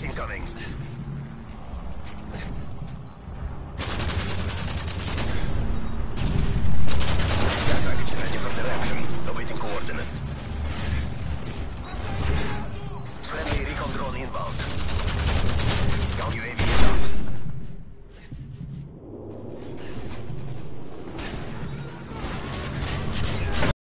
Gas incoming. Ready for coordinates. Friendly recon drone inbound.